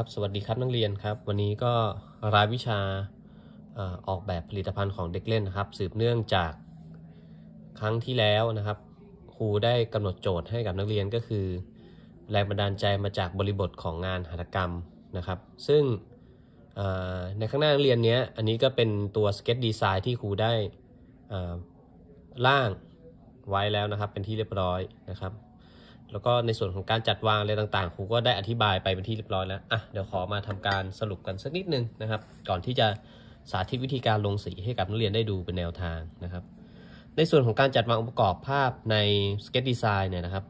ครับสวัสดีครับนักเรียนครับ วันนี้ก็รายวิชาออกแบบผลิตภัณฑ์ของเด็กเล่นนะครับ สืบเนื่องจากครั้งที่แล้วนะครับครูได้กำหนดโจทย์ให้กับนักเรียนก็คือ แรงบันดาลใจมาจากบริบทของงานหัตถกรรมนะครับ ซึ่งในข้างหน้านักเรียนเนี้ยอันนี้ก็เป็นตัวสเก็ตดีไซน์ที่ครูได้ร่างไว้แล้วนะครับเป็นที่เรียบร้อยนะครับ แล้วก็ในส่วนของการจัดวางอะไรต่างๆ ครูก็ได้อธิบายไปเป็นที่เรียบร้อยแล้ว อะ เดี๋ยวขอมาทำการสรุปกันสักนิดนึงนะครับ ก่อนที่จะสาธิตวิธีการลงสีให้กับนักเรียนได้ดูเป็นแนวทางนะครับ ในส่วนของการจัดวางองค์ประกอบภาพใน Sketch Design เนี่ยนะครับ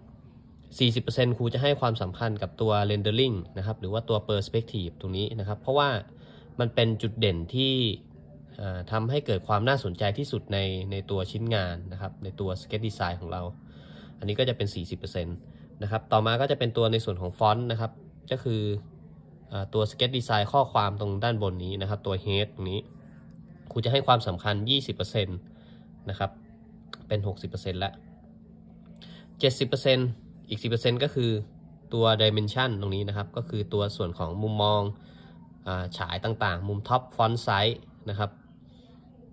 40%ครูจะให้ความสำคัญกับตัว Rendering นะครับ หรือว่าตัว Perspective ตรงนี้นะครับ เพราะว่ามันเป็นจุดเด่นที่ทำให้เกิดความน่าสนใจที่สุดในในตัวชิ้นงานนะครับ ในตัว Sketch Design ของเรา อันนี้ก็จะเป็น 40% นะครับ ต่อมาก็จะเป็นตัวในส่วนของฟอนต์นะครับ ก็คือตัว Sketch Design ข้อความตรงด้านบนนี้นะครับ ตัว Head ตรงนี้ครูจะให้ความสำคัญ 20%นะครับ เป็น 60%แล้ว 70%อีก 10%ก็คือตัว Dimension ตรงนี้นะครับ ก็คือตัวส่วนของมุมมองอฉายต่างๆ มุม top front side นะครับ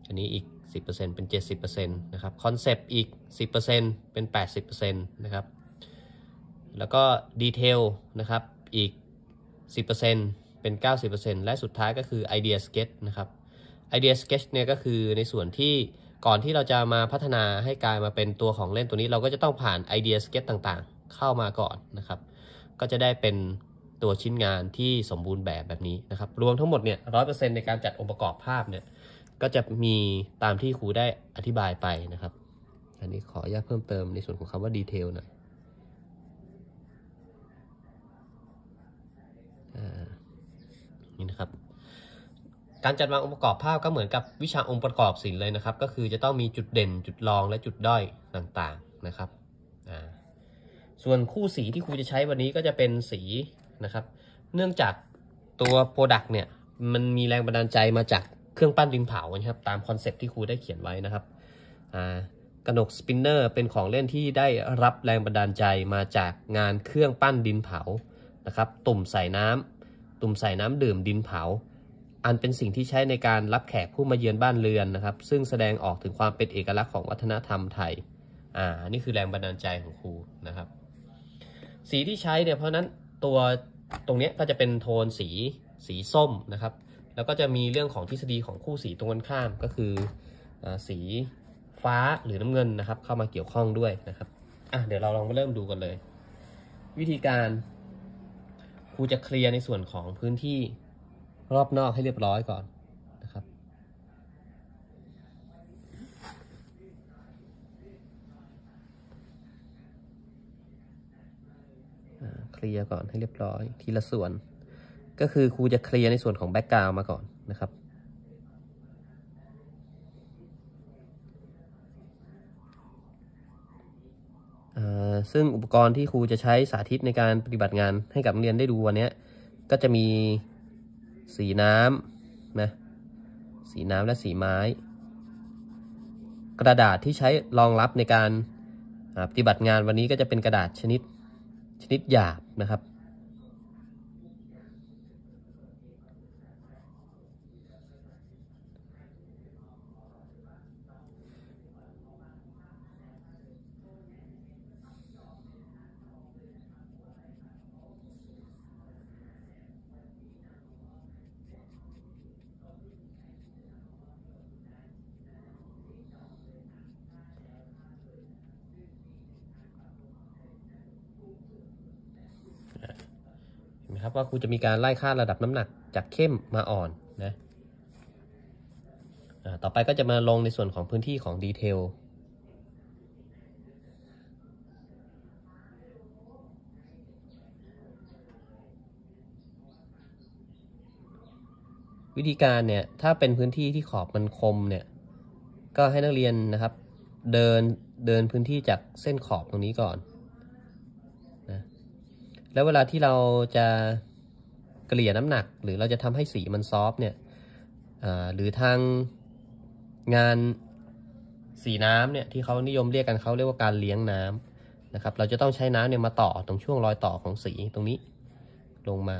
อันนี้อีก 10%เป็น 70%นะครับ concept อีก 10%เป็น 80%นะครับ แล้วก็ detail นะครับอีก 10%เป็น 90%และสุดท้ายก็คือ Idea Sketch นะครับ Idea Sketch เนี่ยก็คือในส่วนที่ก่อนที่เราจะมาพัฒนาให้กลายมาเป็นตัวของเล่นตัวนี้ เราก็จะต้องผ่าน Idea Sketch ต่างๆ เข้ามาก่อนนะครับ ก็จะได้เป็นตัวชิ้นงานที่สมบูรณ์แบบแบบนี้นะครับ รวมทั้งหมดเนี่ยร้อยเปอร์เซ็นในการจัดองค์ประกอบภาพเนี่ยก็จะมีตามที่ครูได้อธิบายไปนะครับ อันนี้ขออนุญาตเพิ่มเติมในส่วนของคำว่าดีเทลหน่อย นี่นะครับ การจัดวางองค์ประกอบภาพก็เหมือนกับวิชาองค์ประกอบศิลป์เลยนะครับ ก็คือจะต้องมีจุดเด่นจุดรองและจุดด้อยต่างๆนะครับส่วนคู่สีที่ครูจะใช้วันนี้ก็จะเป็นสีนะครับ เนื่องจากตัว product เนี่ยมันมีแรงบันดาลใจมาจากเครื่องปั้นดินเผานะครับตาม concept ที่ครูได้เขียนไว้นะครับกระหนก spinner เป็นของเล่นที่ได้รับแรงบันดาลใจมาจากงานเครื่องปั้นดินเผา นะครับ ตุ่มใส่น้ำตุ่มใส่น้ำดื่มดินเผา อันเป็นสิ่งที่ใช้ในการรับแขกผู้มาเยือนบ้านเรือนนะครับ ซึ่งแสดงออกถึงความเป็นเอกลักษณ์ของวัฒนธรรมไทย อ่า นี่คือแรงบันดาลใจของครูนะครับ สีที่ใช้เนี่ยเพราะนั้นตัวตรงนี้ก็จะเป็นโทนสีสีส้มนะครับ แล้วก็จะมีเรื่องของทฤษฎีของคู่สีตรงกันข้ามก็คืออสีฟ้าหรือน้ำเงินนะครับ เข้ามาเกี่ยวข้องด้วยนะครับอะเดี๋ยวเราลองมาเริ่มดูกันเลย วิธีการ ครูจะเคลียร์ในส่วนของพื้นที่รอบนอกให้เรียบร้อยก่อนนะครับ เคลียร์ก่อนให้เรียบร้อยทีละส่วน ก็คือครูจะเคลียร์ในส่วนของแบ็กกราวมาก่อนนะครับ ซึ่งอุปกรณ์ที่ครูจะใช้สาธิตในการปฏิบัติงานให้กับนักเรียนได้ดูวันนี้ก็จะมีสีน้ำนะสีน้ำและสีไม้ กระดาษที่ใช้รองรับในการปฏิบัติงานวันนี้ก็จะเป็นกระดาษชนิดชนิดหยาบนะครับ นะครับ ว่าครูจะมีการไล่ค่าระดับน้ำหนักจากเข้มมาอ่อนนะต่อไปก็จะมาลงในส่วนของพื้นที่ของดีเทลวิธีการเนี่ยถ้าเป็นพื้นที่ที่ขอบมันคมเนี่ยก็ให้นักเรียนนะครับ เดินเดินพื้นที่จากเส้นขอบตรงนี้ก่อน แล้วเวลาที่เราจะเกลี่ยน้ำหนัก หรือเราจะทำให้สีมันซอฟเนี่ยหรือทางงานสีน้ำเนี่ยที่เขานิยมเรียกกันเขาเรียกว่าการเลี้ยงน้ำนะครับ เราจะต้องใช้น้ำเนี่ยมาต่อตรงช่วงรอยต่อของสีตรงนี้ลงมา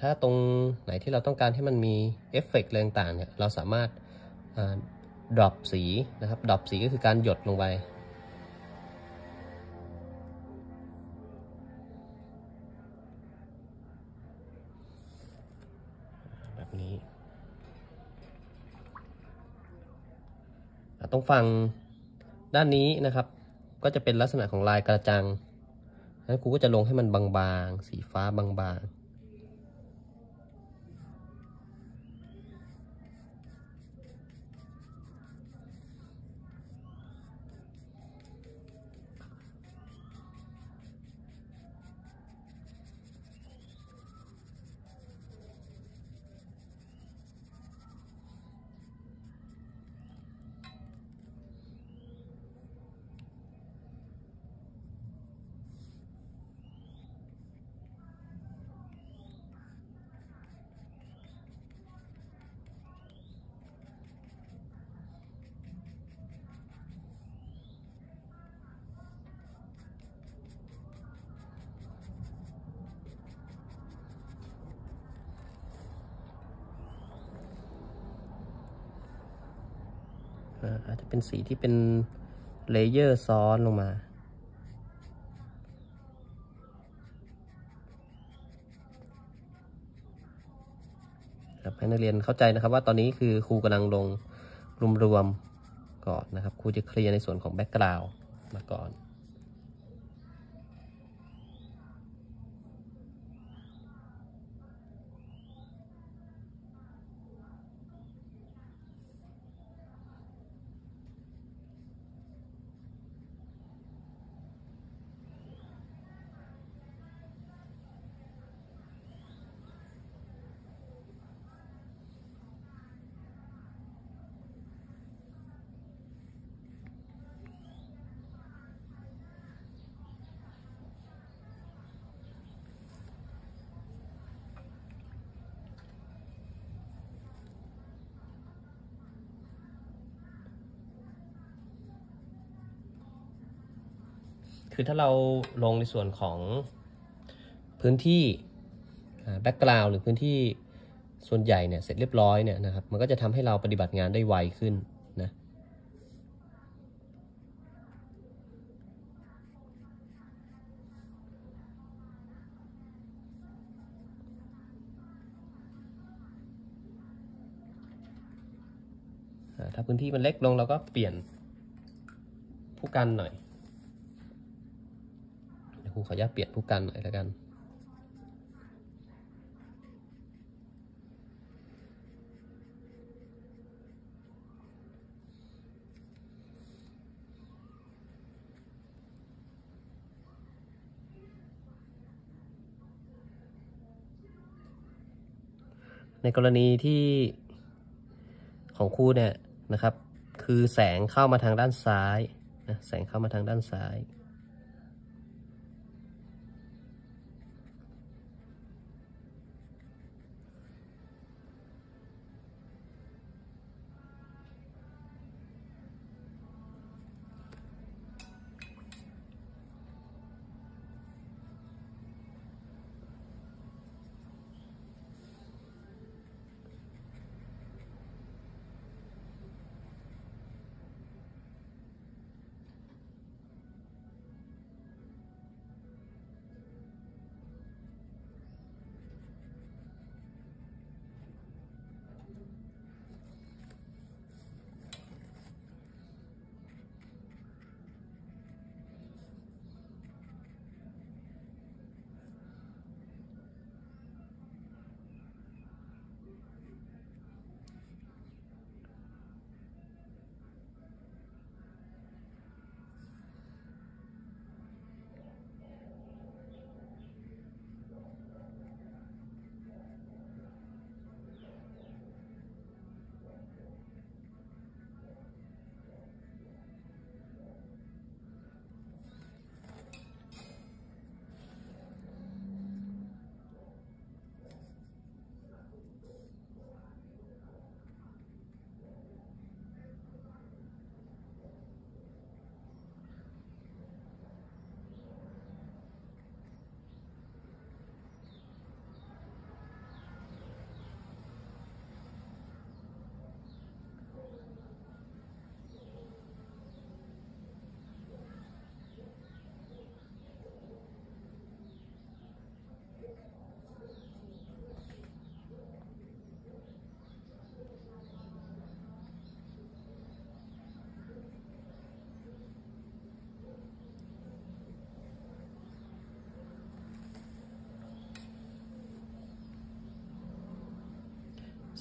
ถ้าตรงไหนที่เราต้องการให้มันมีเอฟเฟกต์อะไรต่างเนี่ย เราสามารถ drop สีนะครับ drop สีก็คือการหยดลงไปแบบนี้ ตรงฝั่งด้านนี้นะครับ ก็จะเป็นลักษณะของลายกระจังแล้วครูก็จะลงให้มันบางๆ สีฟ้าบางๆ เป็นสีที่เป็น layer ซ้อนลงมาครับให้นักเรียนเข้าใจนะครับว่าตอนนี้คือครูกำลังลงรวมๆก่อนนะครับครูจะ clear ในส่วนของ background มาก่อน คือถ้าเราลงในส่วนของพื้นที่แบ็กกราวด์หรือพื้นที่ส่วนใหญ่เนี่ยเสร็จเรียบร้อยเนี่ยนะครับ มันก็จะทำให้เราปฏิบัติงานได้ไวขึ้นนะถ้าพื้นที่มันเล็กลงเราก็เปลี่ยนผู้กันหน่อย รูขออนุญาตเปลี่ยนผู้กันหน่อยแล้วกันในกรณีที่ของครูเนี่ยนะครับ คือแสงเข้ามาทางด้านซ้ายนะแสงเข้ามาทางด้านซ้าย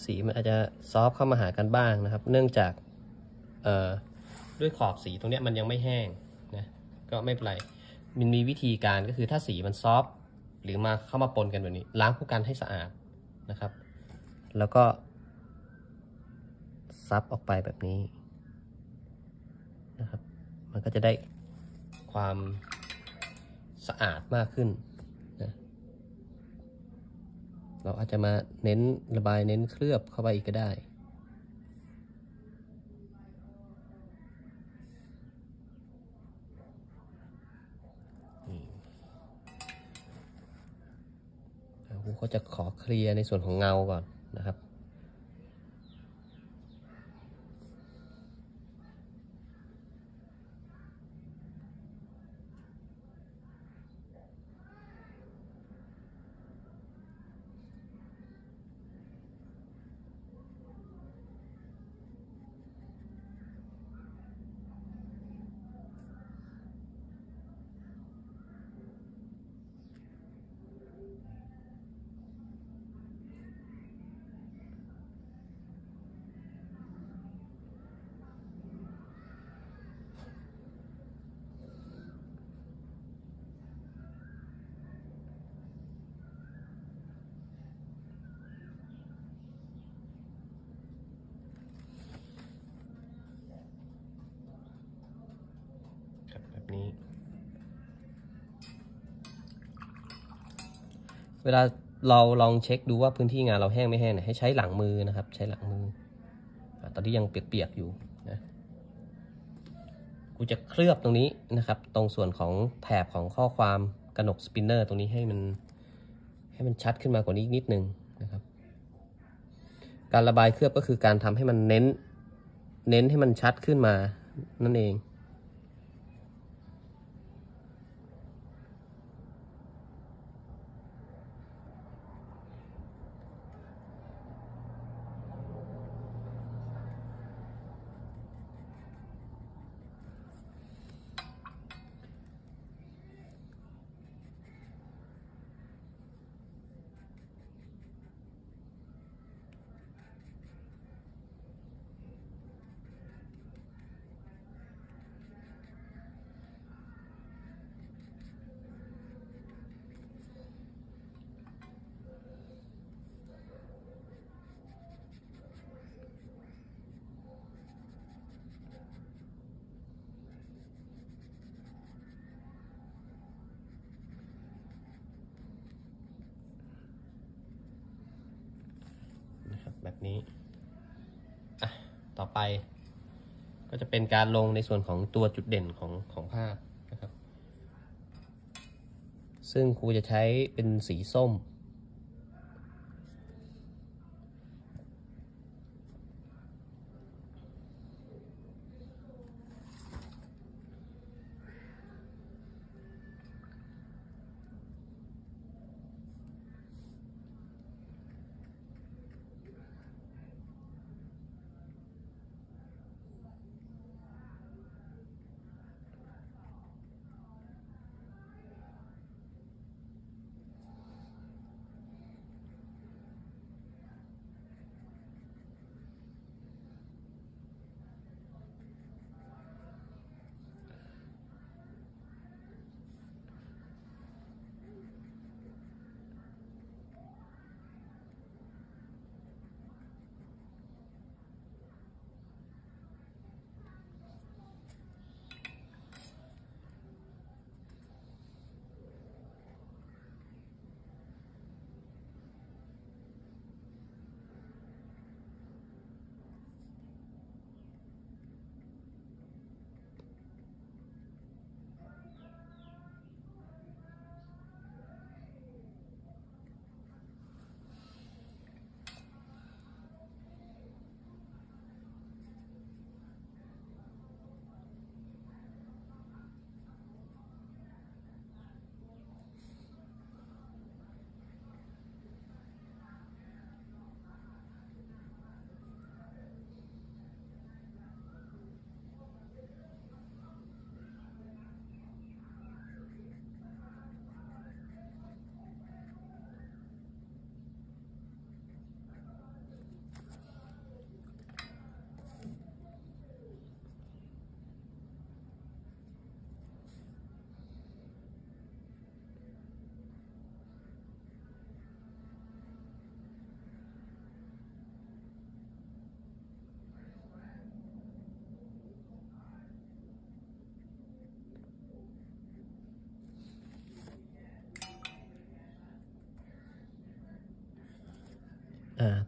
สีมันอาจจะ soft เข้ามาหากันบ้างนะครับ เนื่องจากเอ่อด้วยขอบสีตรงนี้มันยังไม่แห้งนะก็ไม่เป็นไรมันมีวิธีการก็คือถ้าสีมัน soft หรือมาเข้ามาปนกันแบบนี้ ล้างพู่กันให้สะอาดนะครับ แล้วก็ ซับออกไปแบบนี้นะครับ มันก็จะได้ความสะอาดมากขึ้น เราอาจจะมาเน้นระบายเน้นเคลือบเข้าไปอีกก็ได้ครูเขาจะขอเคลียร์ในส่วนของเงาก่อนนะครับ เวลาเราลองเช็คดูว่าพื้นที่งานเราแห้งไม่แห้งเนี่ยให้ใช้หลังมือนะครับ ใช้หลังมือตอนที่ยังเปียกๆอยู่นะกูจะเคลือบตรงนี้นะครับ ตรงส่วนของแถบของข้อความกระหนกสปินเนอร์ตรงนี้ให้มันให้มันชัดขึ้นมากว่านี้อีกนิดนึงนะครับ การระบายเคลือบก็คือการทำให้มันเน้น เน้นให้มันชัดขึ้นมานั่นเอง นี้ต่อไป ก็จะเป็นการลงในส่วนของตัวจุดเด่นของของภาพนะครับ ซึ่งครูจะใช้เป็นสีส้ม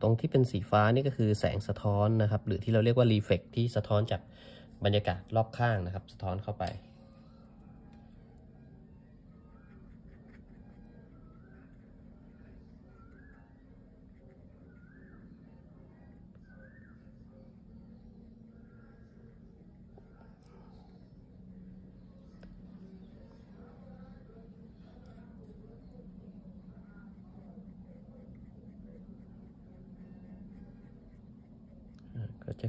ตรงที่เป็นสีฟ้านี่ก็คือแสงสะท้อนนะครับ หรือที่เราเรียกว่ารีเฟกที่สะท้อนจากบรรยากาศรอบข้างนะครับ สะท้อนเข้าไป อ่าก็จะ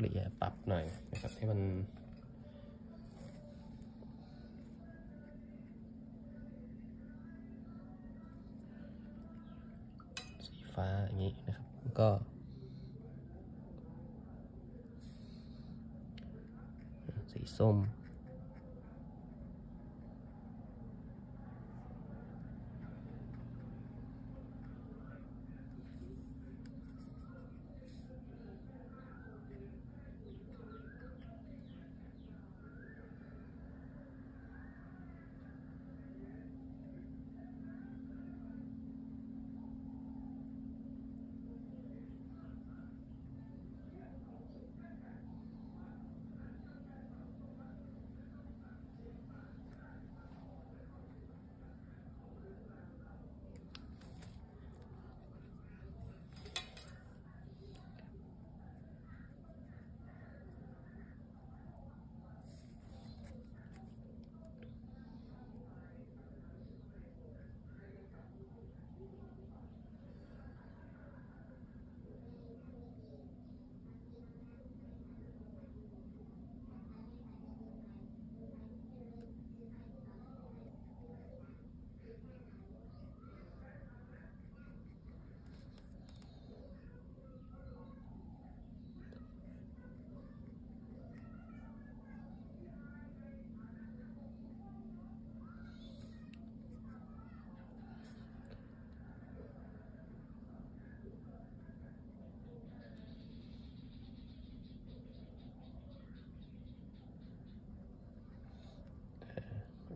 เกลี่ยปรับหน่อยนะครับให้มันสีฟ้าอย่างนี้นะครับก็สีส้ม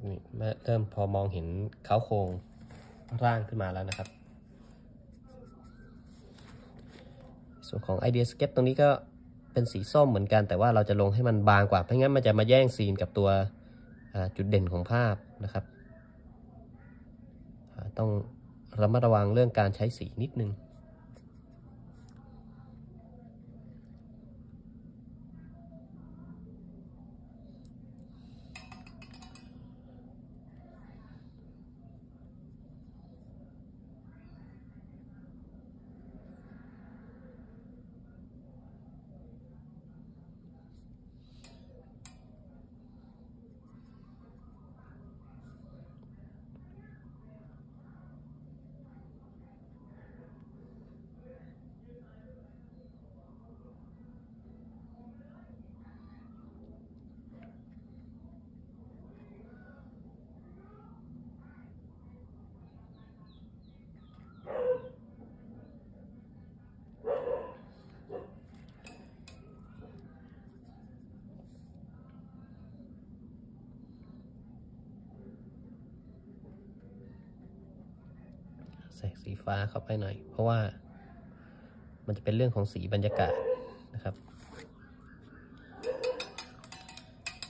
นี่เริ่มพอมองเห็นเขาโครงร่างขึ้นมาแล้วนะครับ ส่วนของ Idea Sketch ตตรงนี้ก็เป็นสีส้มเหมือนกัน แต่ว่าเราจะลงให้มันบางกว่าไม่งั้นมันจะมาแย่งซีนกับตัวจุดเด่นของภาพนะครับต้องระมัดระวังเรื่องการใช้สีนิดนึง ส่สีฟ้าเข้าไปหน่อย เพราะว่ามันจะเป็นเรื่องของสีบรรยากาศนะครับ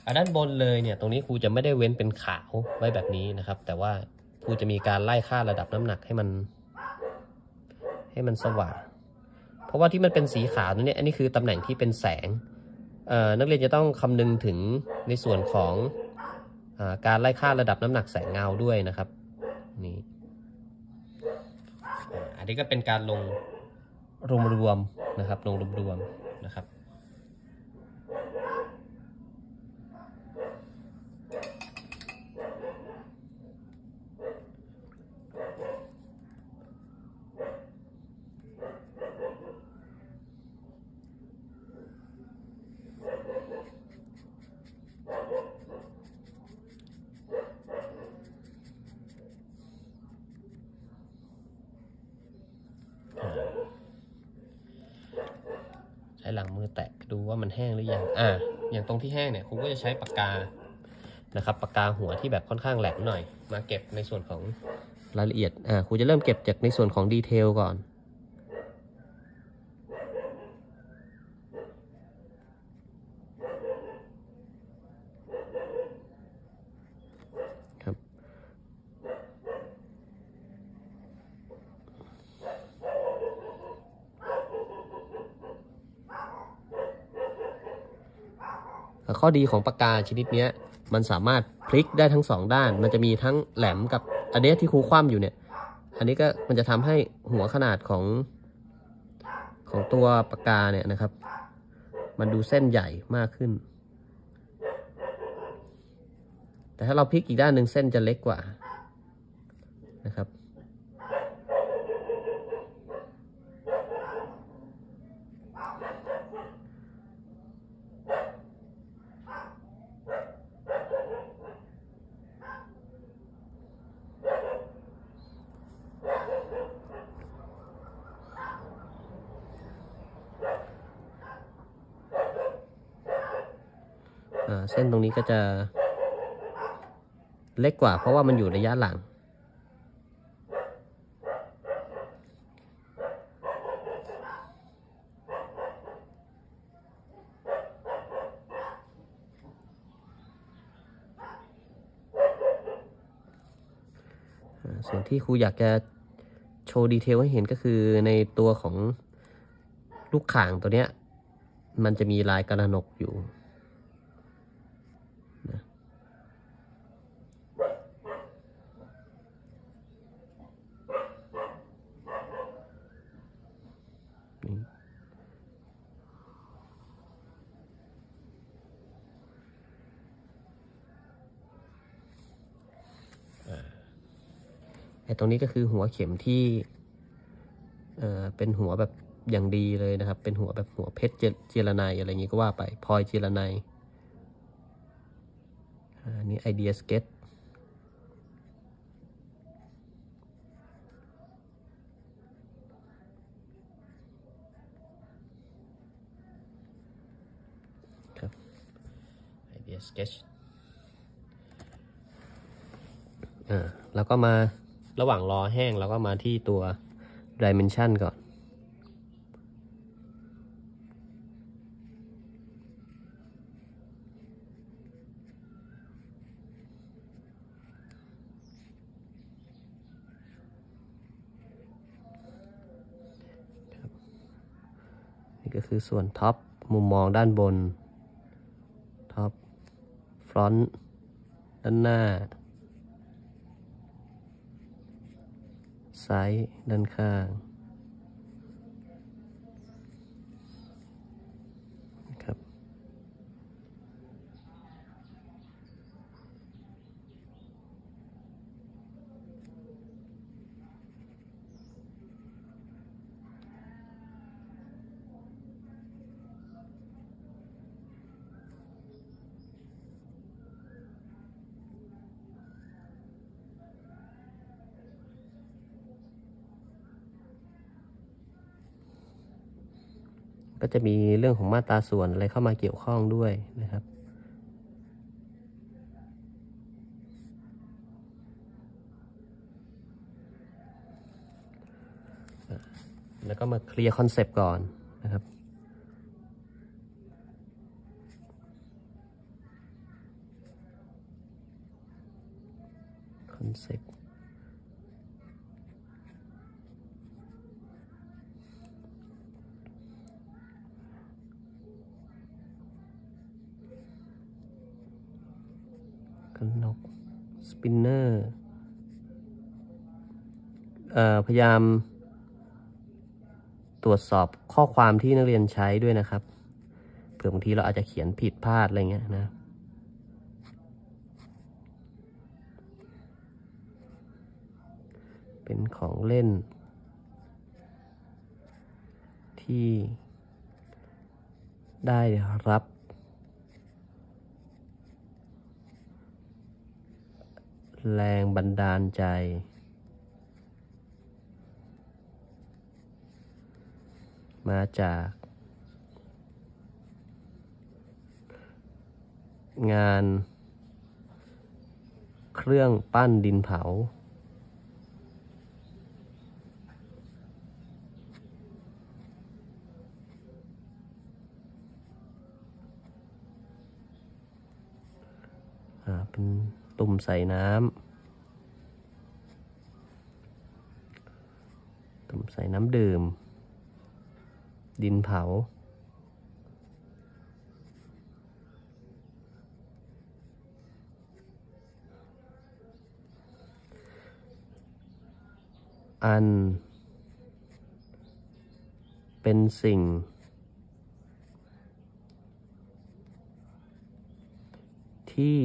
อันด้านบนเลยเนี่ยตรงนี้ครูจะไม่ได้เว้นเป็นขาวไว้แบบนี้นะครับ แต่ว่าครูจะมีการไล่ค่าระดับน้ำหนักให้มัน ให้มันสว่าง เพราะว่าที่มันเป็นสีขาวตรงนี้อันนี้คือตำแหน่งที่เป็นแสงนักเรียนจะต้องคำนึงถึงในส่วนของอการไล่ค่าระดับน้ำหนักแสงเงาด้วยนะครับ นี่ อันนี้ก็เป็นการลงรวมๆนะครับลงรวมๆนะครับ ใช้หลังมือแตะดู ว่ามันแห้งหรือยังอ่าอย่างตรงที่แห้งเนี่ยครูก็จะใช้ปากกานะครับปากกาหัวที่แบบค่อนข้างแหลมหน่อย มาเก็บในส่วนของรายละเอียดอ่าครูจะเริ่มเก็บจากในส่วนของดีเทลก่อน ข้อดีของปากกาชนิดนี้มันสามารถพลิกได้ทั้งสองด้าน มันจะมีทั้งแหลมกับอันเนี้ที่ครูคว่ำอยู่เนี่ย อันนี้ก็มันจะทำให้หัวขนาดของของตัวปากกาเนี่ยนะครับ มันดูเส้นใหญ่มากขึ้น แต่ถ้าเราพลิกอีกด้านหนึ่งเส้นจะเล็กกว่านะครับ ส้นตรงนี้ก็จะเล็กกว่า เพราะว่ามันอยู่ระยะหลังส่วนที่ครูอยากจะโชว์ดีเทลให้เห็นก็คือในตัวของลูกข่างตัวเนี้ย มันจะมีลายกระหนกอยู่ นี้ก็คือหัวเข็มที่เอ่อเป็นหัวแบบอย่างดีเลยนะครับ เป็นหัวแบบหัวเพชรเจเจรไนอะไรอย่างงี้ก็ว่าไปพลอยเจรไนอ่าอันนี้ไอเดียสเก็ตครับ idea sketch อ่าแล้วก็มา ระหว่างรอแห้งเราก็มาที่ตัว dimension ก่อน นี่ก็คือส่วนท็อปมุมมองด้านบน ท็อป ฟรอนต์ ด้านหน้า ไซส์ด้านข้าง ก็จะมีเรื่องของมาตราส่วนอะไรเข้ามาเกี่ยวข้องด้วยนะครับ แล้วก็มา clear concept ก่อนนะครับ concept กนกสปินเนอร์ พยายามตรวจสอบข้อความที่นักเรียนใช้ด้วยนะครับ เผื่อบางทีเราอาจจะเขียนผิดพลาดอะไรเงี้ยนะเป็นของเล่น ที่ได้รับ แรงบันดาลใจ มาจาก งาน เครื่องปั้นดินเผา เป็นตุ่มใส่น้ำตุ่มใส่น้ำดื่ม ดินเผา อัน เป็นสิ่ง ที่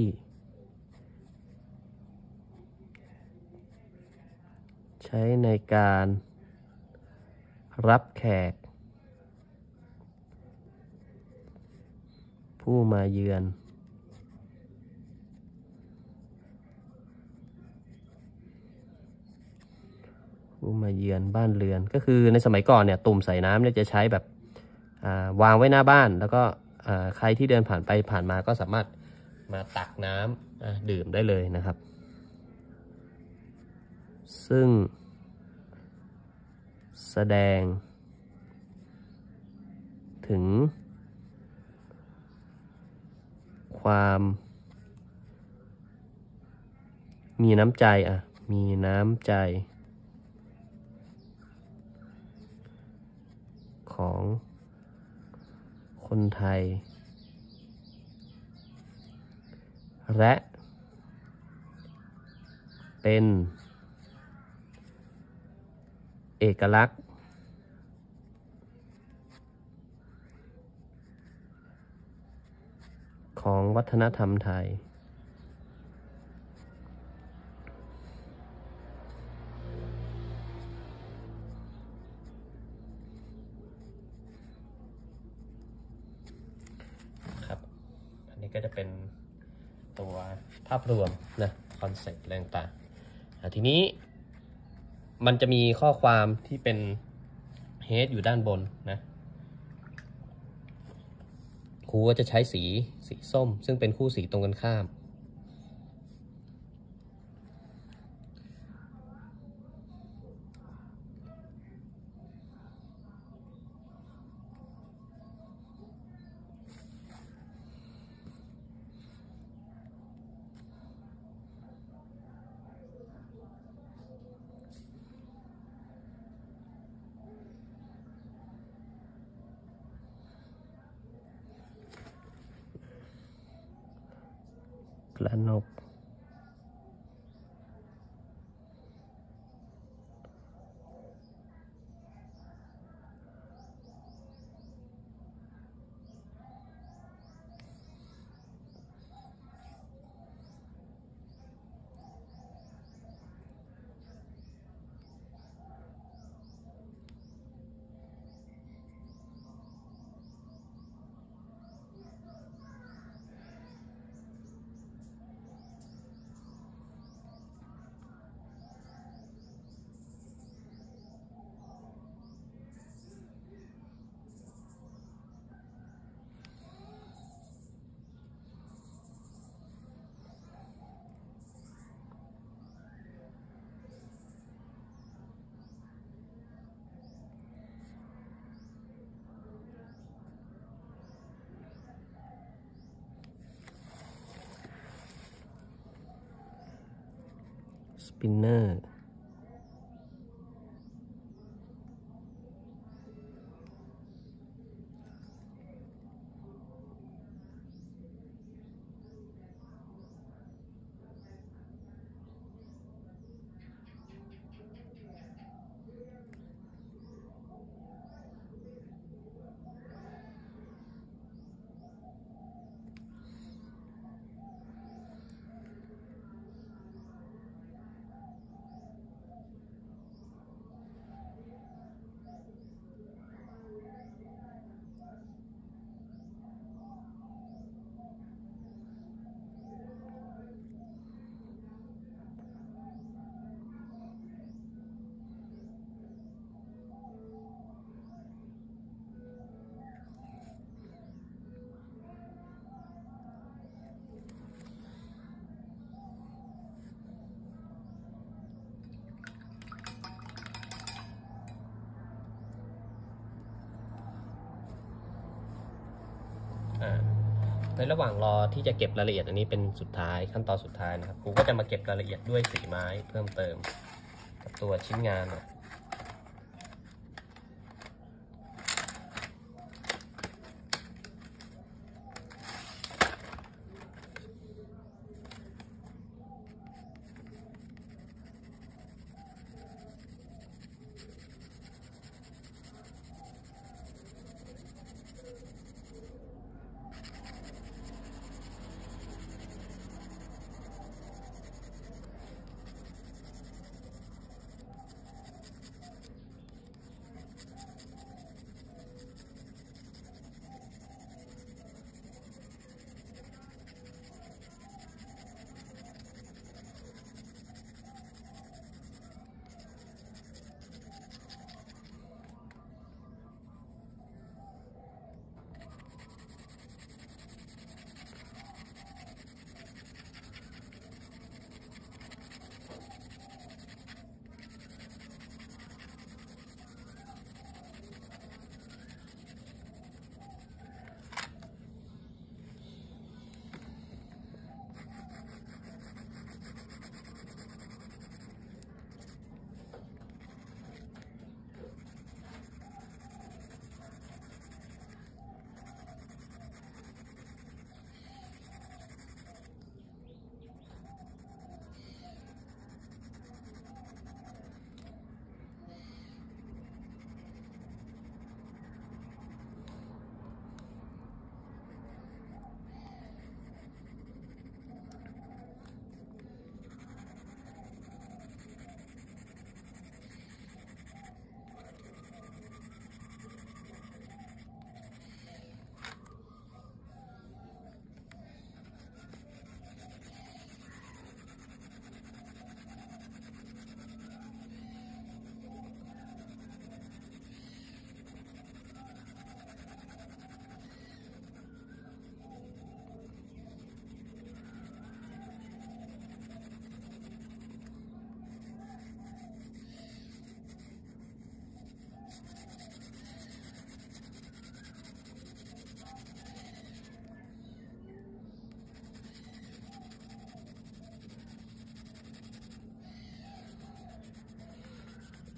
ใช้ในการรับแขก ผู้มาเยือน ผู้มาเยือนบ้านเรือน ก็คือในสมัยก่อนเนี่ยตุ่มใส่น้ำเนี่ยจะใช้แบบวางไว้หน้าบ้าน แล้วก็ใครที่เดินผ่านไปผ่านมาก็สามารถมาตักน้ำดื่มได้เลยนะครับ ซึ่งแสดงถึง ความ มีน้ำใจอะ มีน้ำใจ ของคนไทย และ เป็น เอกลักษณ์ ของวัฒนธรรมไทย ครับ อันนี้ก็จะเป็นตัวภาพรวมนะคอนเซ็ปต์แรงต่างทีนี้มันจะมีข้อความที่เป็น head อยู่ด้านบนนะ ครูก็จะใช้สีสีส้ม ซึ่งเป็นคู่สีตรงกันข้าม กร สปินเนอร์ ในระหว่างรอที่จะเก็บรายละเอียดอันนี้เป็นสุดท้ายขั้นตอนสุดท้ายนะครับครูก็จะมาเก็บรายละเอียดด้วยสีไม้เพิ่มเติม กับตัวชิ้นงานนะ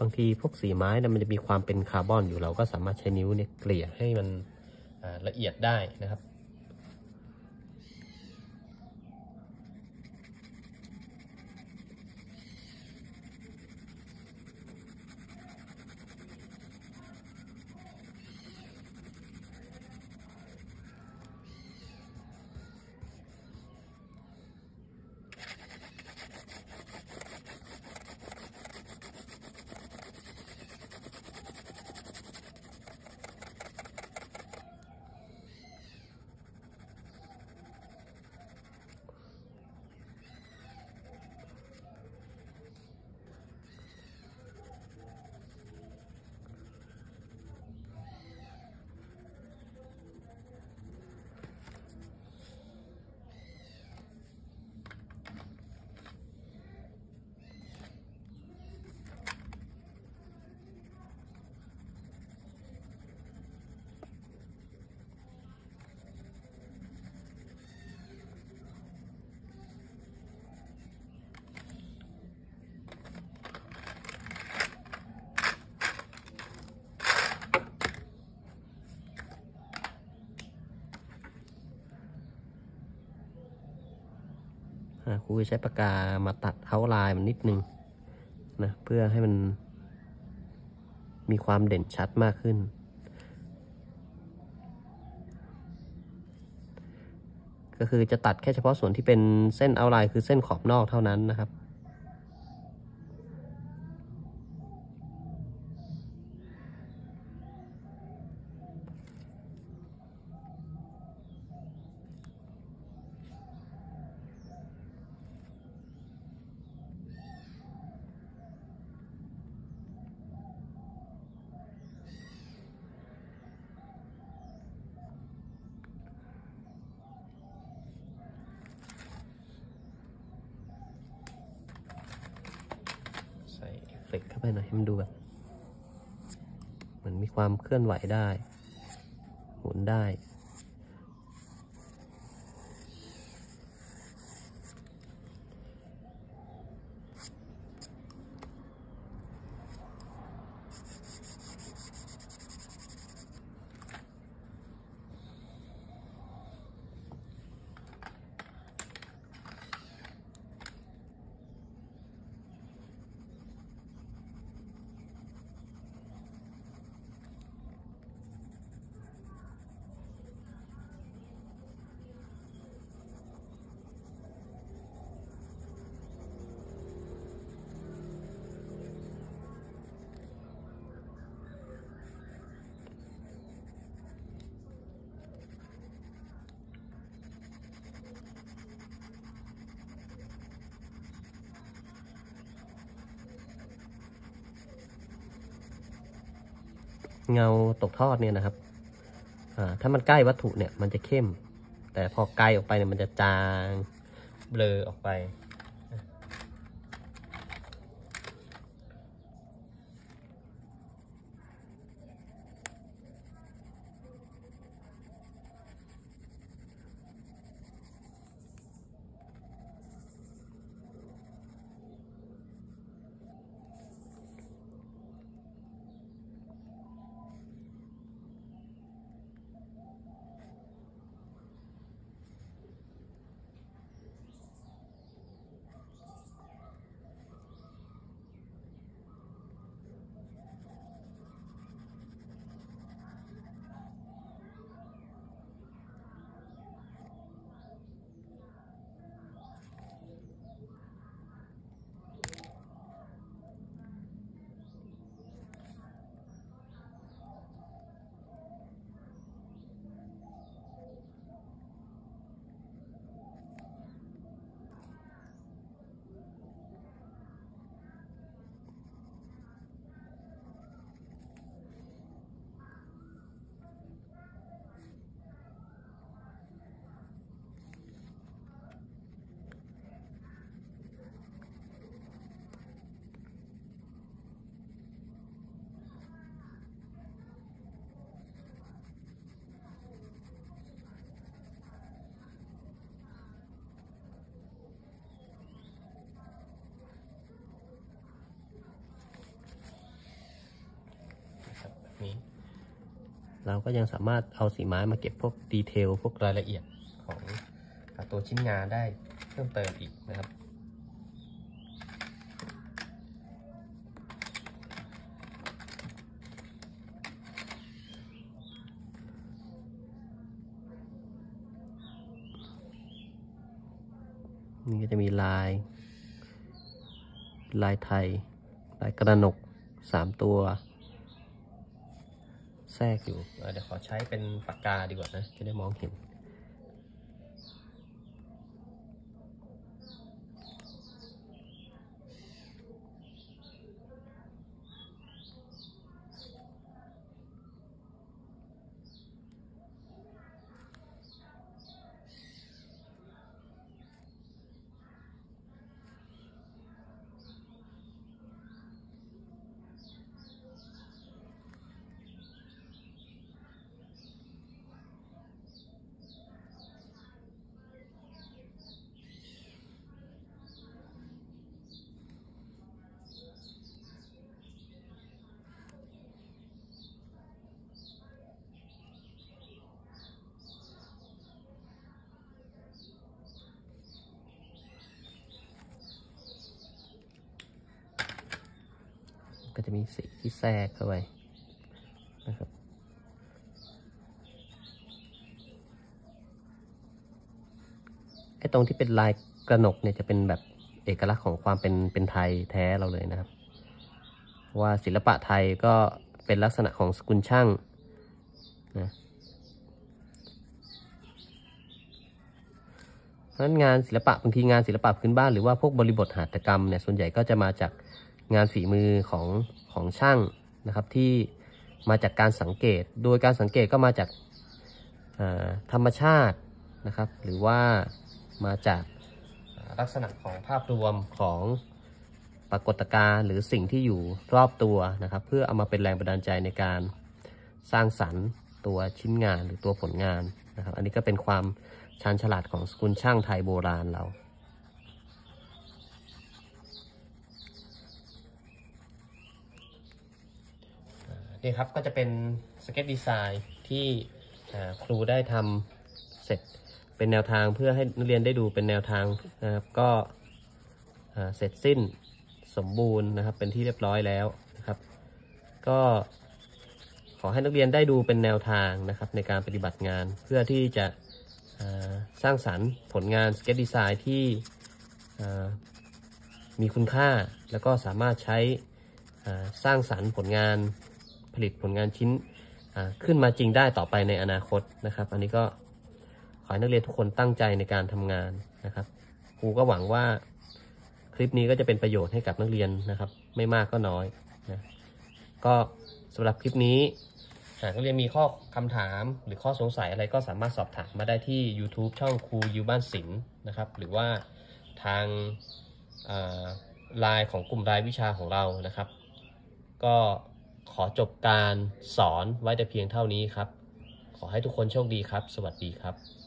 บางทีพวกสีไม้เนะมันจะมีความเป็นคาร์บอนอยู่เราก็สามารถใช้นิ้วเนี่ยเกลี่ยให้มันละเอียดได้นะครับ ครูจะใช้ปากกามาตัดเขาลายมันนิดนึงนะเพื่อให้มันมีความเด่นชัดมากขึ้น ก็คือจะตัดแค่เฉพาะส่วนที่เป็นเส้นเอาลายคือเส้นขอบนอกเท่านั้นนะครับ ใส่เอฟเฟกต์เข้า ไปหน่อยให้มันดูแบบเหมือนมีความเคลื่อนไหวได้ หมุนได้ เงาตกทอดเนี่ยนะครับถ้ามันใกล้วัตถุเนี่ยมันจะเข้ม แต่พอไกลออกไปเนี่ยมันจะจางเบลอออกไป นี้ เราก็ยังสามารถเอาสีไม้มาเก็บพวกดีเทลพวกรายละเอียดของตัวชิ้นงานได้เพิ่มเติมอีกนะครับนี่ก็จะมีลาย ลายไทย ลายกระหนกสามตัว ทรกอยู่เเดี๋ยวขอใช้เป็นปากกาดีกว่านะ จะได้มองเห็น มีสีที่แทรกเข้าไปนะครับไอ้ตรงที่เป็นลายกระหนกเนี่ยจะเป็นแบบเอกลักษณ์ของความเป็นเป็นไทยแท้เราเลยนะครับ ว่าศิลปะไทยก็เป็นลักษณะของสกุลช่างนะเพราะฉะนั้นงานศิลปะบางทีงานศิลปะพื้นบ้านหรือว่าพวกบริบทหัตถกรรมเนี่ยส่วนใหญ่ก็จะมาจาก งานฝีมือของของช่างนะครับที่มาจากการสังเกต โดยการสังเกตก็มาจากธรรมชาตินะครับ หรือว่ามาจากลักษณะของภาพรวมของปรากฏการณ์หรือสิ่งที่อยู่รอบตัวนะครับ เพื่อเอามาเป็นแรงบันดาลใจในการสร้างสรรค์ตัวชิ้นงานหรือตัวผลงานนะครับ อันนี้ก็เป็นความชาญฉลาดของสกุลช่างไทยโบราณเรา นี่ครับก็จะเป็น sketch design ที่ครูได้ทำเสร็จเป็นแนวทางเพื่อให้นักเรียนได้ดูเป็นแนวทางนะครับก็เสร็จสิ้นสมบูรณ์นะครับ เป็นที่เรียบร้อยแล้วนะครับ ก็ขอให้นักเรียนได้ดูเป็นแนวทางนะครับ ในการปฏิบัติงานเพื่อที่จะสร้างสรรค์ผลงาน sketch design ที่มีคุณค่า แล้วก็สามารถใช้สร้างสรรค์ผลงาน ผลิตผลงานชิ้นขึ้นมาจริงได้ต่อไปในอนาคตนะครับ อันนี้ก็ขอให้นักเรียนทุกคนตั้งใจในการทำงานนะครับครูก็หวังว่าคลิปนี้ก็จะเป็นประโยชน์ให้กับนักเรียนนะครับ ไม่มากก็น้อยนะก็สำหรับคลิปนี้หากนักเรียนมีข้อคำถามหรือข้อสงสัยอะไรก็สามารถสอบถามมาได้ที่ YouTube ช่องครูยูบ้านศิลป์นะครับ หรือว่าทางไลน์ของกลุ่มรายวิชาของเรานะครับ ก็ ขอจบการสอนไว้แต่เพียงเท่านี้ครับ ขอให้ทุกคนโชคดีครับ สวัสดีครับ